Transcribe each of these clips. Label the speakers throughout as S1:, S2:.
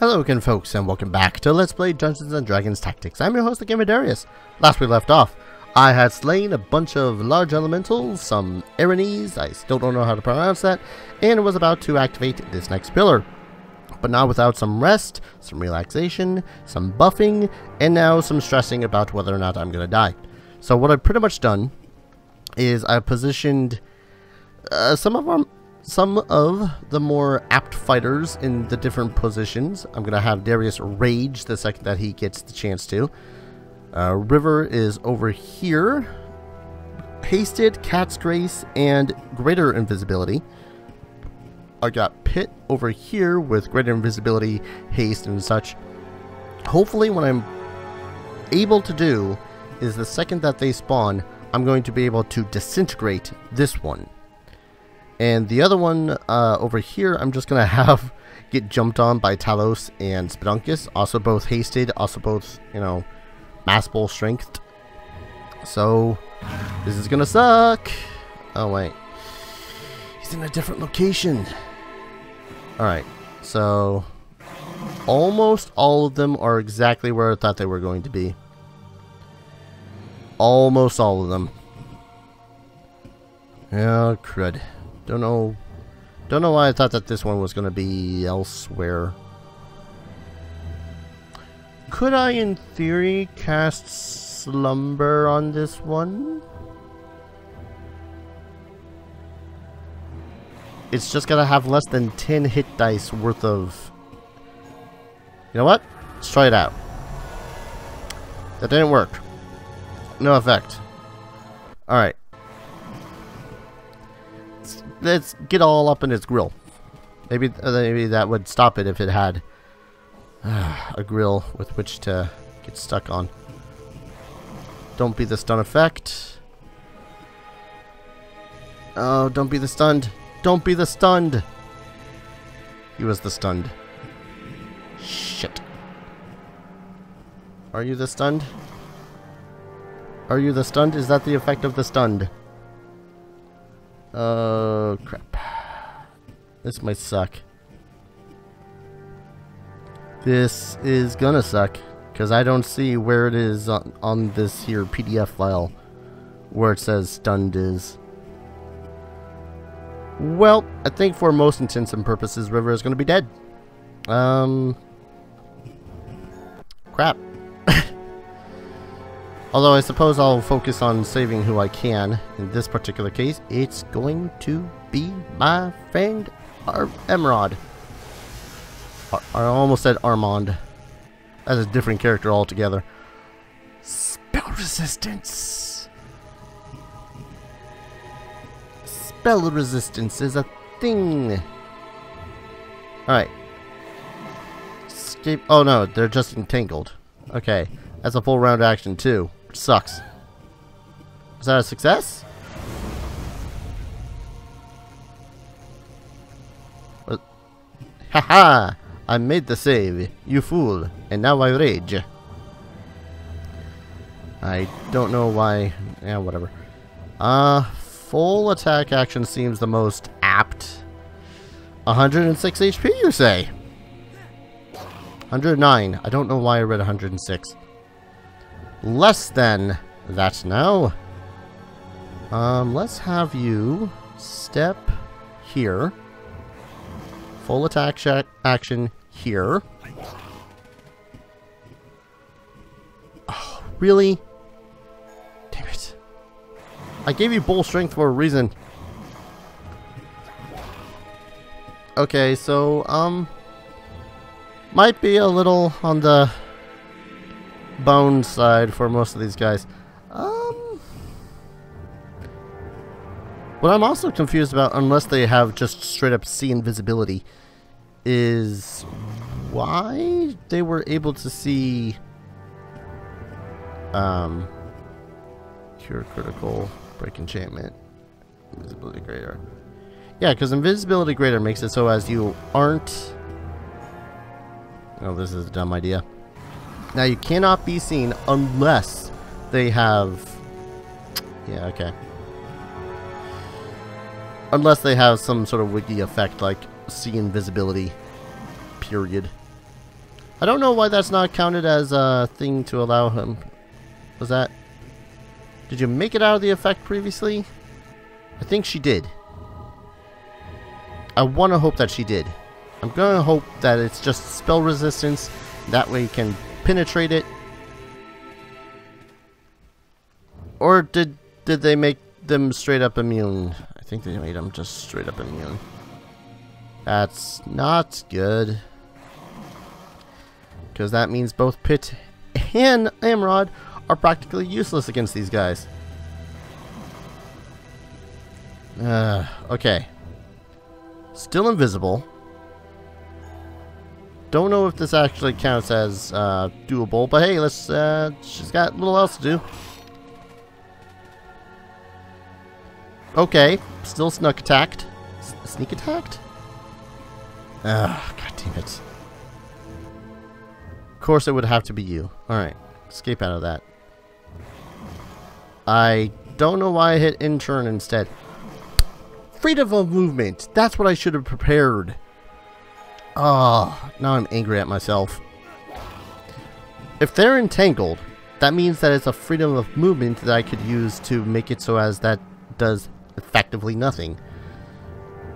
S1: Hello again folks and welcome back to Let's Play Dungeons & Dragons Tactics. I'm your host, the Gamer Darius. Last we left off, I had slain a bunch of large elementals, some Erinyes, I still don't know how to pronounce that, and was about to activate this next pillar. But now without some rest, some relaxation, some buffing, and now some stressing about whether or not I'm going to die. So what I've pretty much done is I've positioned uh, some of our some of the more apt fighters in the different positions. I'm going to have Darius rage the second that he gets the chance to. Uh, River is over here. Hasted, Cat's Grace, and Greater Invisibility. I got Pit over here with Greater Invisibility, Haste, and such. Hopefully what I'm able to do is the second that they spawn, I'm going to be able to disintegrate this one. And the other one uh, over here, I'm just going to have get jumped on by Talos and Spelunkus. Also both hasted, also both, you know, mass bull strength. So, this is going to suck. Oh, wait. He's in a different location. Alright, so almost all of them are exactly where I thought they were going to be. Almost all of them. Yeah, crud. Don't know. Don't know why I thought that this one was going to be elsewhere. Could I, in theory, cast Slumber on this one? It's just going to have less than 10 hit dice worth of... You know what? Let's try it out. That didn't work. No effect. Alright let's get all up in its grill. Maybe uh, maybe that would stop it if it had uh, a grill with which to get stuck on. Don't be the stun effect. Oh, don't be the stunned. Don't be the stunned. He was the stunned. Shit. Are you the stunned? Are you the stunned? Is that the effect of the stunned? Oh, crap. This might suck. This is gonna suck, because I don't see where it is on, on this here PDF file where it says stunned is. Well, I think for most intents and purposes, River is gonna be dead. Um... Although I suppose I'll focus on saving who I can. In this particular case, it's going to be my friend Ar Emerald. Ar I almost said Armand. That's a different character altogether. Spell resistance. Spell resistance is a thing. Alright. Escape. Oh no, they're just entangled. Okay. That's a full round action too. Sucks. Is that a success? What? Haha! I made the save, you fool, and now I rage. I don't know why. Yeah, whatever. Uh, full attack action seems the most apt. 106 HP, you say? 109. I don't know why I read 106 less than that now. Um, let's have you step here. Full attack action here. Oh, really? Damn it. I gave you bull strength for a reason. Okay, so, um... Might be a little on the bone side for most of these guys. Um, what I'm also confused about, unless they have just straight up see invisibility, is why they were able to see um, cure critical, break enchantment, invisibility greater. Yeah, because invisibility greater makes it so as you aren't... Oh, this is a dumb idea. Now you cannot be seen unless they have... Yeah, okay. Unless they have some sort of wiki effect like see invisibility. Period. I don't know why that's not counted as a thing to allow him. Was that... Did you make it out of the effect previously? I think she did. I want to hope that she did. I'm going to hope that it's just spell resistance. That way you can penetrate it. Or did did they make them straight up immune? I think they made them just straight up immune. That's not good. Because that means both Pit and Amrod are practically useless against these guys. Uh, okay. Still invisible. Don't know if this actually counts as uh, doable, but hey, let's. Uh, she's got little else to do. Okay, still snuck attacked. S sneak attacked? Ah, god damn it. Of course it would have to be you. Alright, escape out of that. I don't know why I hit intern instead. Freedom of movement! That's what I should have prepared. Oh, now I'm angry at myself. If they're entangled, that means that it's a freedom of movement that I could use to make it so as that does effectively nothing.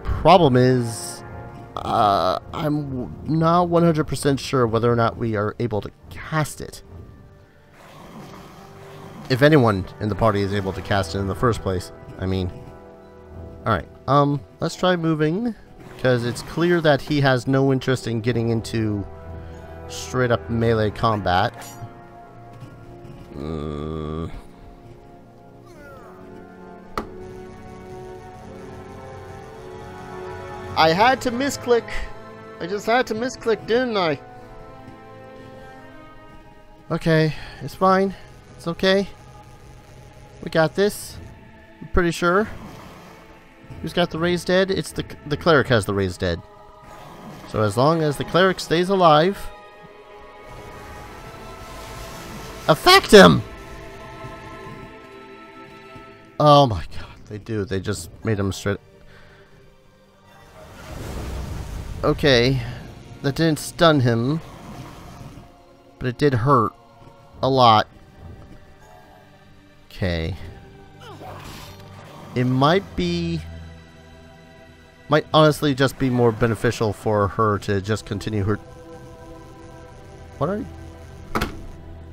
S1: Problem is, uh, I'm not 100% sure whether or not we are able to cast it. If anyone in the party is able to cast it in the first place, I mean. Alright, um, let's try moving, because it's clear that he has no interest in getting into straight up melee combat. Mm. I had to misclick. I just had to misclick, didn't I? Okay, it's fine. It's okay. We got this. I'm pretty sure. Who's got the raised dead? It's the the cleric has the raised dead. So as long as the cleric stays alive, affect him. Oh my god, they do. They just made him straight Okay. That didn't stun him. But it did hurt. A lot. Okay. It might be... Might honestly just be more beneficial for her to just continue her... What are you...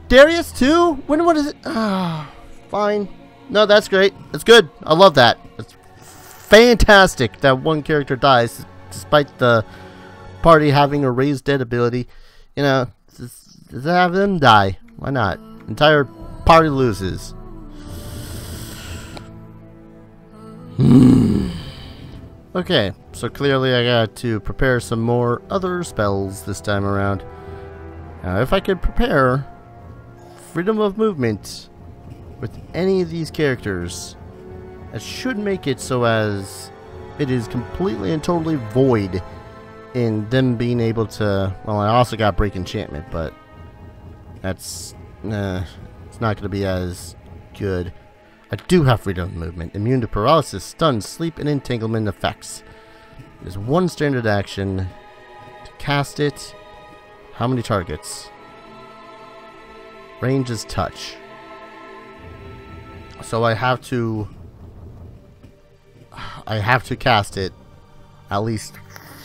S1: Darius too? When what is it? Ah, fine. No, that's great. That's good. I love that. It's fantastic that one character dies despite the party having a raised dead ability, you know, just, just have them die. Why not? Entire party loses. Okay, so clearly I got to prepare some more other spells this time around. Now, if I could prepare freedom of movement with any of these characters, that should make it so as it is completely and totally void in them being able to. Well, I also got break enchantment, but that's nah, it's not going to be as good. I do have freedom of movement, immune to paralysis, stun, sleep, and entanglement effects. There's one standard action to cast it. How many targets? Range is touch. So I have to I have to cast it at least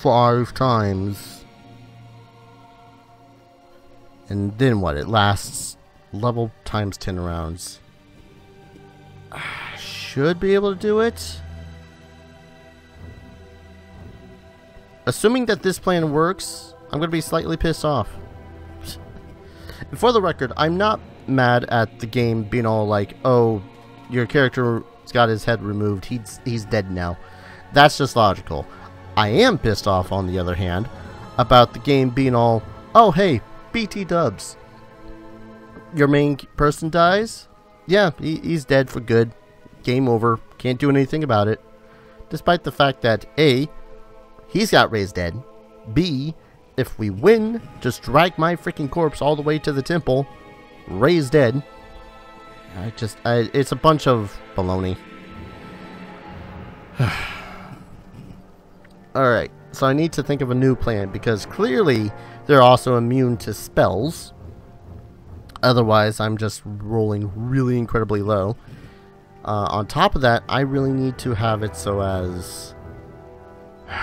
S1: five times. And then what? It lasts level times 10 rounds. Should be able to do it. Assuming that this plan works, I'm going to be slightly pissed off. For the record, I'm not mad at the game being all like, oh, your character's got his head removed, he's, he's dead now. That's just logical. I am pissed off, on the other hand, about the game being all, oh hey, BT dubs. Your main person dies? Yeah, he, he's dead for good. Game over. Can't do anything about it. Despite the fact that A, he's got raised dead. B, if we win, just drag my freaking corpse all the way to the temple. Raised dead. I just, I, it's a bunch of baloney. Alright, so I need to think of a new plan because clearly They're also immune to spells. Otherwise, I'm just rolling really incredibly low. Uh, on top of that, I really need to have it so as...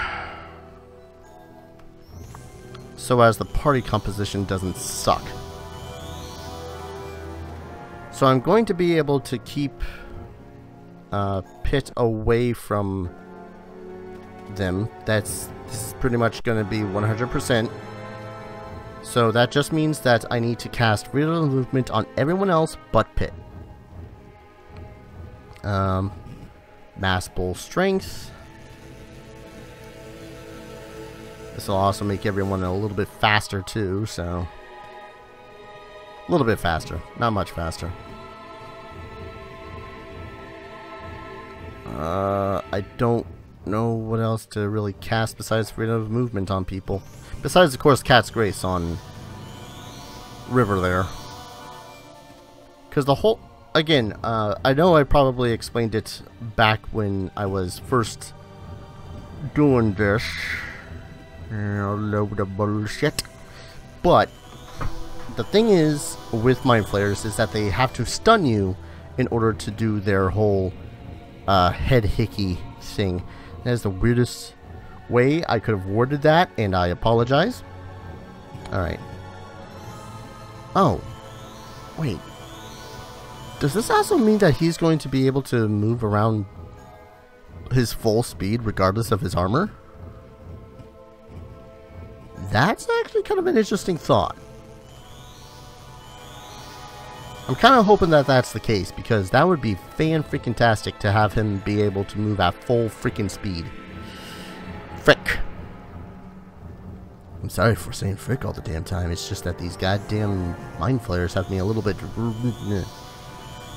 S1: so as the party composition doesn't suck. So I'm going to be able to keep uh, Pit away from them. That's this is pretty much going to be 100%. So that just means that I need to cast of Movement on everyone else but Pit. Um, Mass Bull Strength. This will also make everyone a little bit faster too, so... A little bit faster, not much faster. Uh, I don't know what else to really cast besides Freedom of Movement on people. Besides, of course, Cat's Grace on River there. Because the whole... Again, uh, I know I probably explained it back when I was first doing this. A load of bullshit. But, the thing is, with Mind Flayers, is that they have to stun you in order to do their whole uh, head hickey thing. That is the weirdest way I could have worded that, and I apologize. Alright. Oh. Wait. Does this also mean that he's going to be able to move around his full speed regardless of his armor? That's actually kind of an interesting thought. I'm kind of hoping that that's the case because that would be fan-freaking-tastic to have him be able to move at full freaking speed. Frick. I'm sorry for saying frick all the damn time. It's just that these goddamn mind flayers have me a little bit...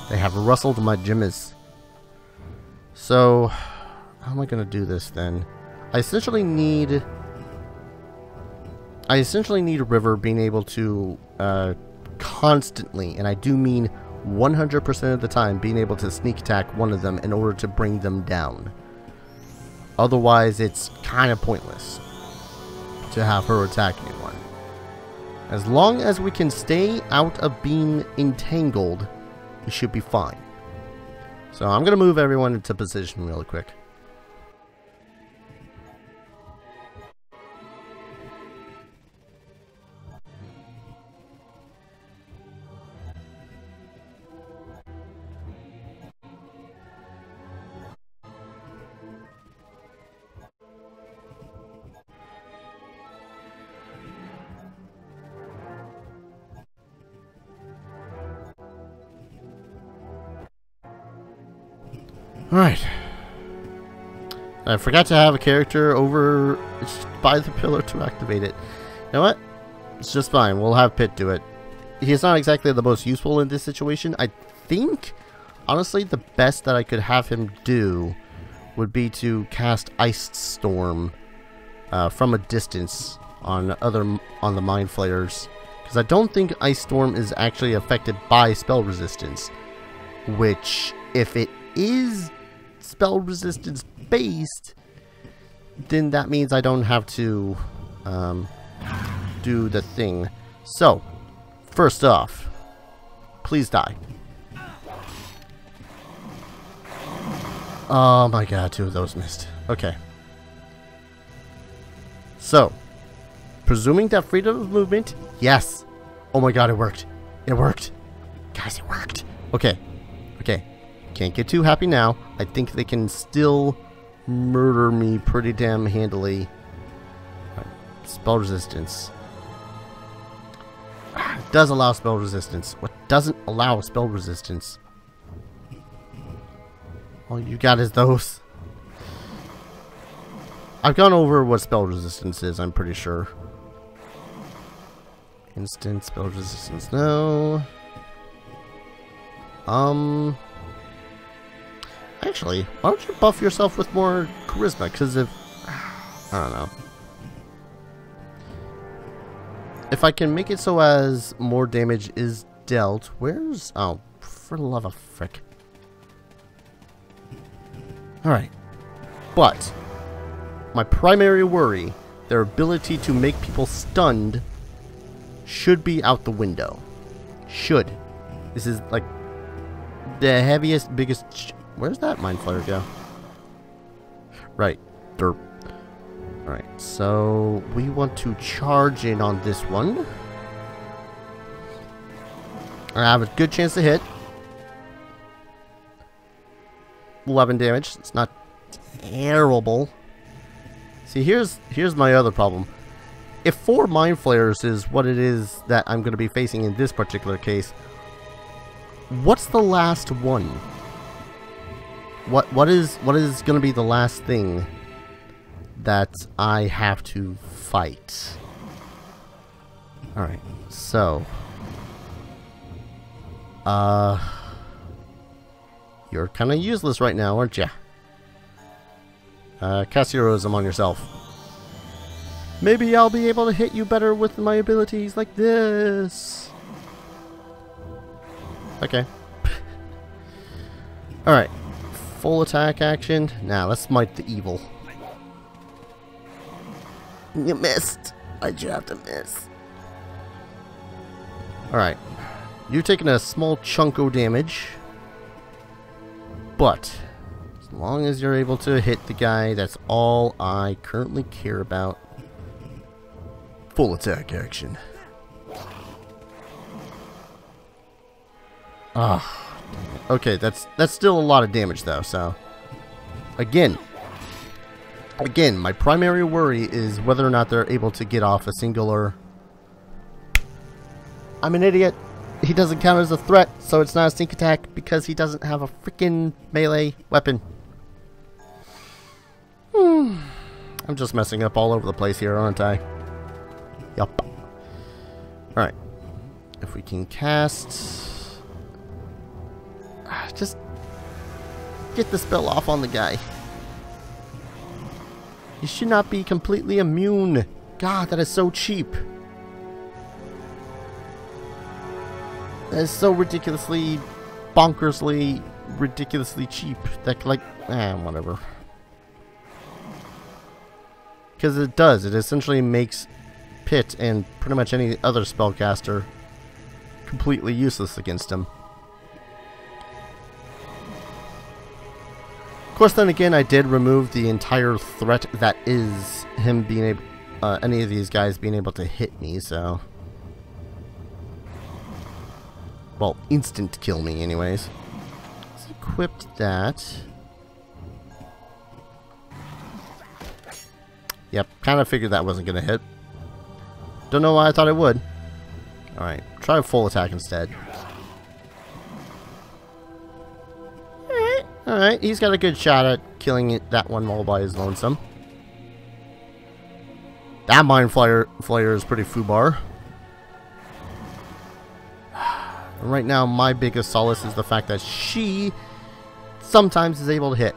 S1: They have rustled my jimmies. So, how am I going to do this then? I essentially need... I essentially need a river being able to uh, constantly, and I do mean 100% of the time, being able to sneak attack one of them in order to bring them down. Otherwise, it's kind of pointless to have her attack anyone. As long as we can stay out of being entangled, we should be fine. So I'm going to move everyone into position really quick. Alright. I forgot to have a character over by the pillar to activate it. You know what? It's just fine. We'll have Pit do it. He's not exactly the most useful in this situation. I think, honestly, the best that I could have him do would be to cast Ice Storm uh, from a distance on other on the Mind Flayers. Because I don't think Ice Storm is actually affected by spell resistance. Which, if it is spell resistance based, then that means I don't have to um, do the thing. So, first off, please die. Oh my god, two of those missed. Okay. So, presuming that freedom of movement, yes. Oh my god, it worked. It worked. Guys, it worked. Okay. Okay. Can't get too happy now. I think they can still murder me pretty damn handily. Spell resistance. It does allow spell resistance. What doesn't allow spell resistance? All you got is those. I've gone over what spell resistance is, I'm pretty sure. Instant spell resistance, no. Um, Actually, why don't you buff yourself with more charisma? Because if... I don't know. If I can make it so as more damage is dealt... Where's... Oh, for the love of frick. Alright. But, my primary worry, their ability to make people stunned should be out the window. Should. This is like the heaviest, biggest... Where's that mind flayer go? Right. Derp. Alright, so we want to charge in on this one. I have a good chance to hit. 11 damage. It's not terrible. See, here's here's my other problem. If four Mind Flayers is what it is that I'm going to be facing in this particular case, what's the last one? What what is what is going to be the last thing that I have to fight? All right, so uh, you're kind of useless right now, aren't you? Uh, cast heroism on yourself. Maybe I'll be able to hit you better with my abilities like this. Okay. Alright. Full attack action. Now, let's smite the evil. You missed. Why'd you have to miss? Alright. You're taking a small chunk of damage. But, as long as you're able to hit the guy, that's all I currently care about. Full attack action. Ah. Okay, that's that's still a lot of damage though, so again, again, my primary worry is whether or not they're able to get off a singular I'm an idiot he doesn't count as a threat, so it's not a sneak attack because he doesn't have a freaking melee weapon. Hmm. I'm just messing up all over the place here, aren't I? Yup. Alright. If we can cast... Just get the spell off on the guy. He should not be completely immune. God, that is so cheap. That is so ridiculously, bonkersly, ridiculously cheap. That, like, eh, whatever. Because it does. It essentially makes Pit and pretty much any other spellcaster completely useless against him. Course, then again, I did remove the entire threat that is him being able, uh, any of these guys being able to hit me, so... Well, instant kill me anyways. Let's equip that. Yep, kind of figured that wasn't going to hit. Don't know why I thought it would. Alright, try a full attack instead. Alright, he's got a good shot at killing it, that one all by his lonesome. That Mind Flayer, Flayer is pretty FUBAR. right now, my biggest solace is the fact that she sometimes is able to hit.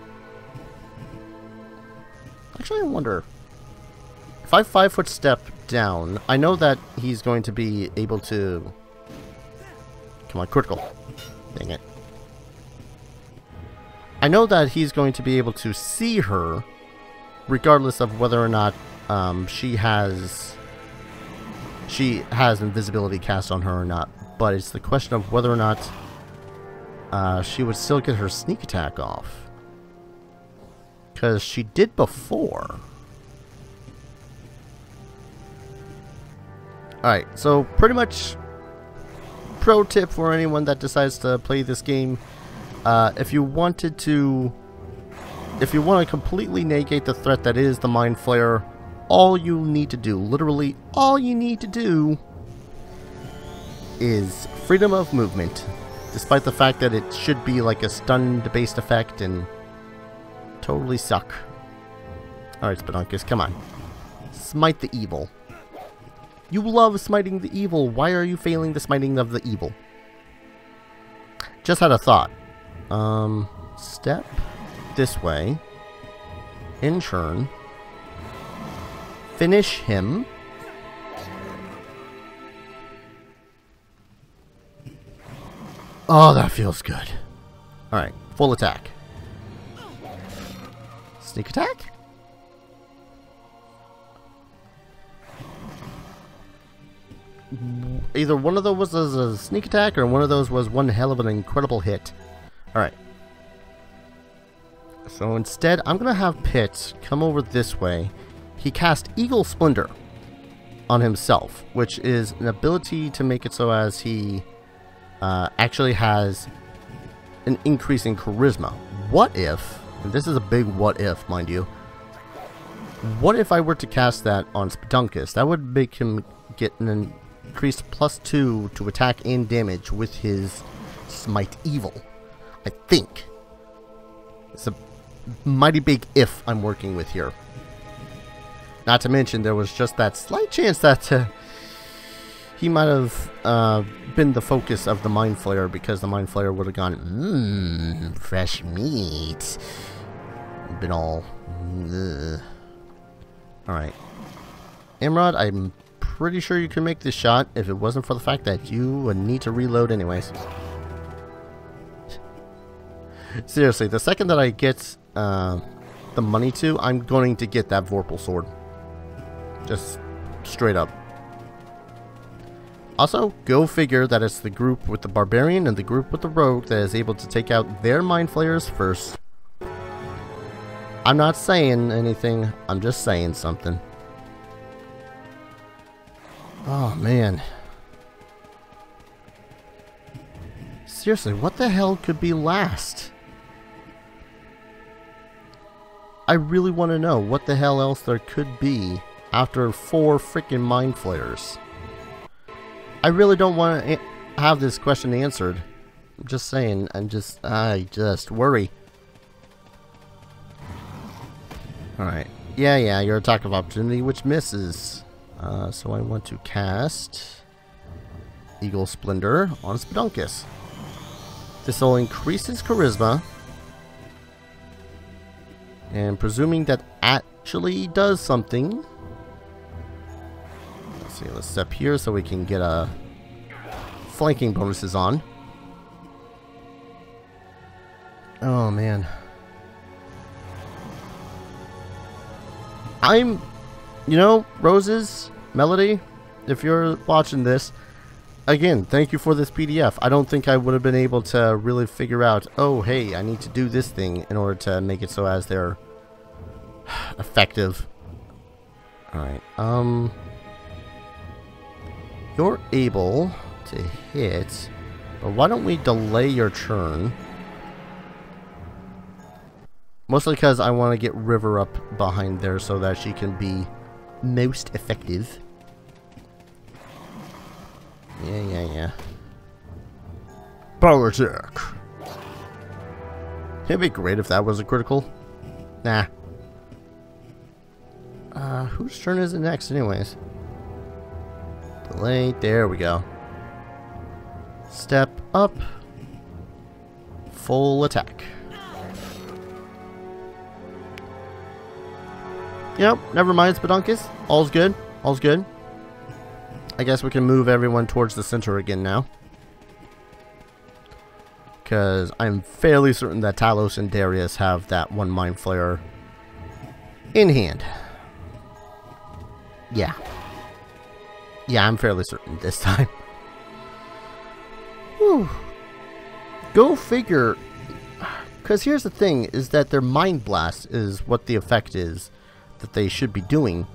S1: Actually, I wonder. If I five foot step down, I know that he's going to be able to... Come on, critical. Dang it. I know that he's going to be able to see her regardless of whether or not um, she has she has invisibility cast on her or not but it's the question of whether or not uh, she would still get her sneak attack off. Because she did before. Alright, so pretty much pro tip for anyone that decides to play this game. Uh, if you wanted to... If you want to completely negate the threat that is the Mind Flayer, all you need to do, literally all you need to do is freedom of movement, despite the fact that it should be like a stunned based effect and totally suck. Alright, Spelunkus, come on. Smite the evil. You love smiting the evil. Why are you failing the smiting of the evil? Just had a thought. Um, step this way. In turn. Finish him. Oh, that feels good. Alright, full attack. Sneak attack? either one of those was a sneak attack or one of those was one hell of an incredible hit. Alright. So instead, I'm going to have Pit come over this way. He cast Eagle Splendor on himself, which is an ability to make it so as he uh, actually has an increase in charisma. What if, this is a big what if, mind you, what if I were to cast that on Spelunkus? That would make him get an increased plus 2 to attack and damage with his Smite Evil. I think. It's a mighty big if I'm working with here. Not to mention, there was just that slight chance that uh, he might have uh, been the focus of the Mind Flayer because the Mind Flayer would have gone, mmm, fresh meat. Been all. Alright. Imrod, I'm pretty sure you can make this shot if it wasn't for the fact that you would need to reload anyways. Seriously, the second that I get uh, the money to, I'm going to get that Vorpal sword. Just straight up. Also, go figure that it's the group with the Barbarian and the group with the Rogue that is able to take out their Mind Flayers first. I'm not saying anything, I'm just saying something. Oh, man. Seriously, what the hell could be last? I really want to know what the hell else there could be after four freaking mind flayers. I really don't want to have this question answered. I'm just saying, I'm just, I just worry. Alright. Yeah, yeah, your attack of opportunity, which misses. Uh, so I want to cast Eagle Splendor on Spelunkus. This will increase his charisma. And presuming that actually does something. Let's see, let's step here so we can get a uh, flanking bonuses on. Oh man. I'm, you know, Roses, Melody, if you're watching this, again, thank you for this PDF. I don't think I would have been able to really figure out, oh, hey, I need to do this thing in order to make it so as they're effective. Alright, um... You're able to hit, but why don't we delay your turn? Mostly because I want to get River up behind there so that she can be most effective. Yeah, yeah, yeah. Attack. It'd be great if that was a critical. Nah. Uh, whose turn is it next anyways? Delay. There we go. Step up. Full attack. Yep, never mind, Spelunkus. All's good. All's good. I guess we can move everyone towards the center again now. Because I'm fairly certain that Talos and Darius have that one Mind Flayer in hand. Yeah. Yeah, I'm fairly certain this time. Whew. Go figure. Because here's the thing, is that their Mind Blast is what the effect is that they should be doing.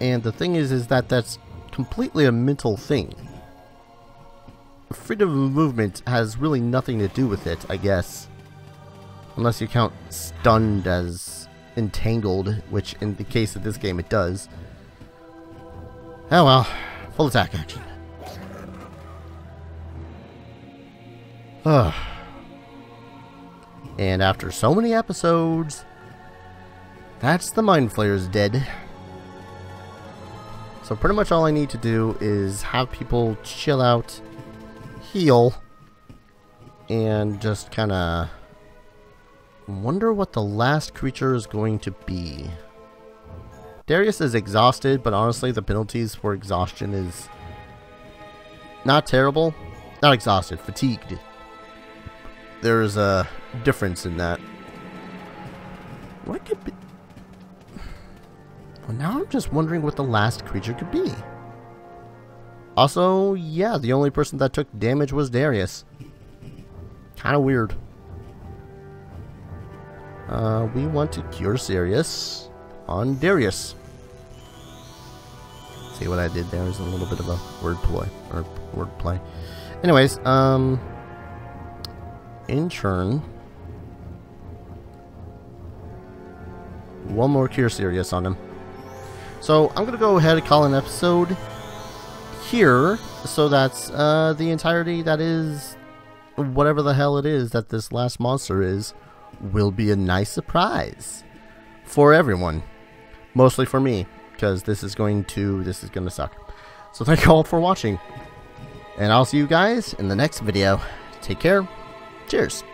S1: And the thing is, is that that's completely a mental thing. Freedom of movement has really nothing to do with it, I guess. Unless you count stunned as entangled, which in the case of this game it does. Oh well, full attack action. Ugh. And after so many episodes, that's the Mind Flayers dead. So pretty much all I need to do is have people chill out, heal, and just kind of wonder what the last creature is going to be. Darius is exhausted, but honestly the penalties for exhaustion is not terrible. Not exhausted, fatigued. There's a difference in that. What could be... Well, now I'm just wondering what the last creature could be. Also, yeah, the only person that took damage was Darius. Kind of weird. Uh, we want to cure serious on Darius. See what I did there is a little bit of a word play or word play. Anyways, um, in turn, one more cure serious on him. So I'm gonna go ahead and call an episode here, so that's uh, the entirety that is whatever the hell it is that this last monster is will be a nice surprise for everyone, mostly for me because this is going to this is going to suck. So thank you all for watching, and I'll see you guys in the next video. Take care. Cheers.